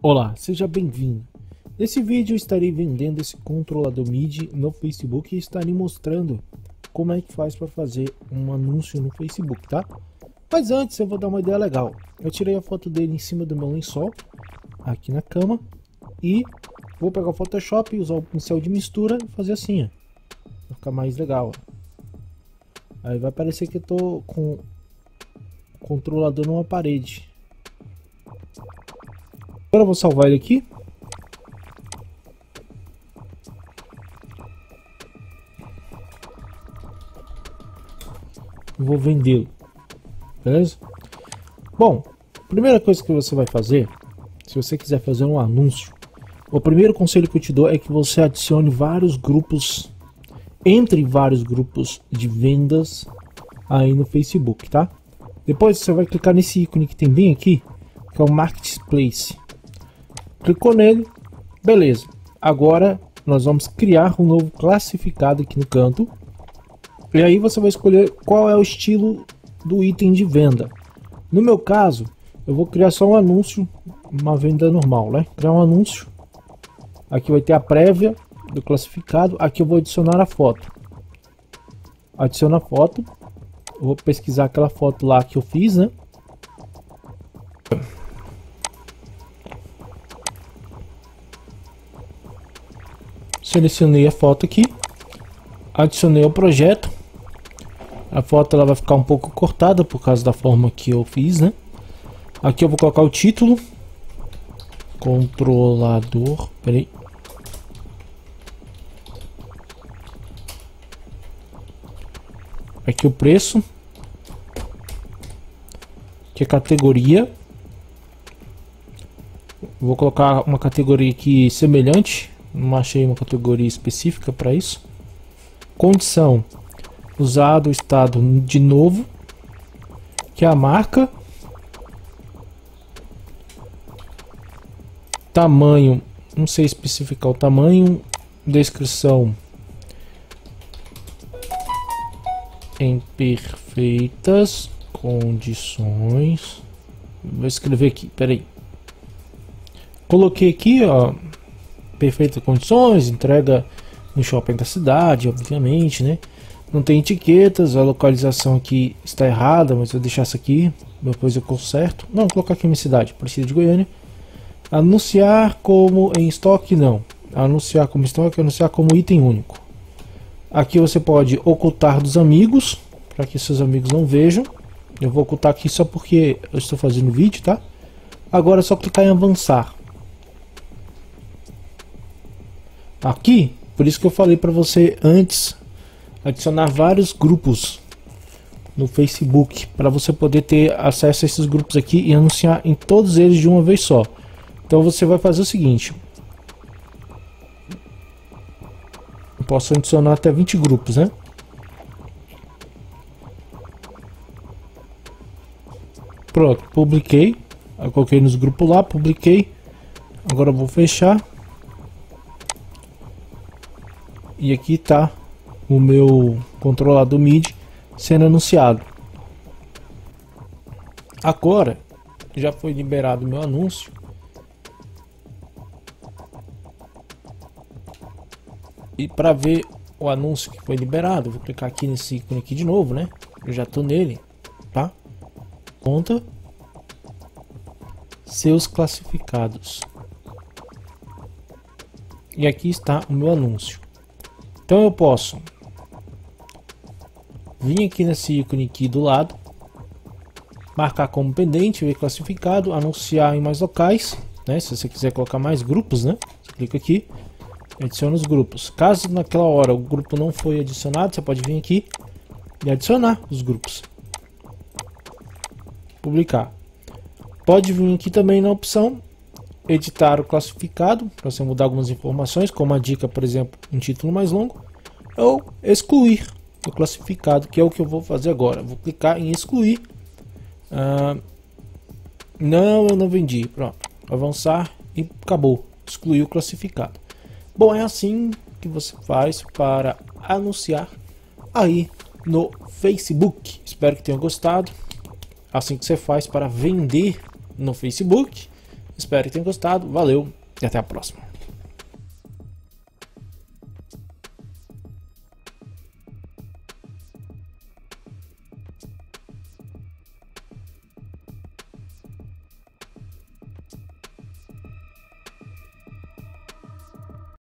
Olá, seja bem-vindo. Nesse vídeo estarei vendendo esse controlador MIDI no Facebook e estarei mostrando como é que faz para fazer um anúncio no Facebook, tá? Mas antes eu vou dar uma ideia legal. Eu tirei a foto dele em cima do meu lençol, aqui na cama, e vou pegar o Photoshop e usar o pincel de mistura e fazer assim, ó. Vai ficar mais legal. Ó. Aí vai parecer que eu tô com o controlador numa parede. Agora eu vou salvar ele aqui. Vou vendê-lo. Beleza? Bom, primeira coisa que você vai fazer, se você quiser fazer um anúncio, o primeiro conselho que eu te dou é que você adicione vários grupos, entre vários grupos de vendas aí no Facebook, tá? Depois você vai clicar nesse ícone que tem bem aqui, que é o Marketplace. Clicou nele, beleza. Agora nós vamos criar um novo classificado aqui no canto. E aí você vai escolher qual é o estilo do item de venda. No meu caso, eu vou criar só um anúncio, uma venda normal, né? Criar um anúncio. Aqui vai ter a prévia do classificado. Aqui eu vou adicionar a foto. Adiciona a foto. Eu vou pesquisar aquela foto lá que eu fiz, né? Selecionei a foto aqui. Adicionei o projeto. A foto ela vai ficar um pouco cortada por causa da forma que eu fiz, né? Aqui eu vou colocar o título. Controlador. Peraí. Aqui o preço. Aqui a categoria. Vou colocar uma categoria aqui semelhante. Não achei uma categoria específica para isso. Condição usado o estado de novo, que é a marca, tamanho, não sei especificar o tamanho, descrição em perfeitas condições. Vou escrever aqui, peraí. Coloquei aqui, ó, perfeitas condições, entrega no shopping da cidade, obviamente, né? Não tem etiquetas, a localização aqui está errada, mas vou deixar isso aqui, depois eu conserto. Não, vou colocar aqui minha cidade, Aparecida de Goiânia. Anunciar como em estoque, não. Anunciar como estoque, anunciar como item único. Aqui você pode ocultar dos amigos, para que seus amigos não vejam. Eu vou ocultar aqui só porque eu estou fazendo vídeo, tá? Agora é só clicar em avançar. Aqui, por isso que eu falei para você antes adicionar vários grupos no Facebook para você poder ter acesso a esses grupos aqui e anunciar em todos eles de uma vez só. Então você vai fazer o seguinte: eu posso adicionar até 20 grupos, né? Pronto, publiquei. Eu coloquei nos grupos lá, publiquei. Agora vou fechar. E aqui está o meu controlador MIDI sendo anunciado. Agora já foi liberado o meu anúncio. E para ver o anúncio que foi liberado, vou clicar aqui nesse ícone aqui de novo, né? Eu já tô nele, tá? Conta seus classificados. E aqui está o meu anúncio. Então eu posso vir aqui nesse ícone aqui do lado, marcar como pendente, ver classificado, anunciar em mais locais, né? Se você quiser colocar mais grupos, né? Você clica aqui, adiciona os grupos. Caso naquela hora o grupo não foi adicionado, você pode vir aqui e adicionar os grupos. Publicar. Pode vir aqui também na opção editar o classificado, para você mudar algumas informações, como a dica, por exemplo, um título mais longo, ou excluir o classificado, que é o que eu vou fazer agora. Vou clicar em excluir. Ah, não, eu não vendi. Pronto. Avançar e acabou. Excluir o classificado. Bom, é assim que você faz para anunciar aí no Facebook. Espero que tenham gostado. Assim que você faz para vender no Facebook. Espero que tenham gostado. Valeu e até a próxima.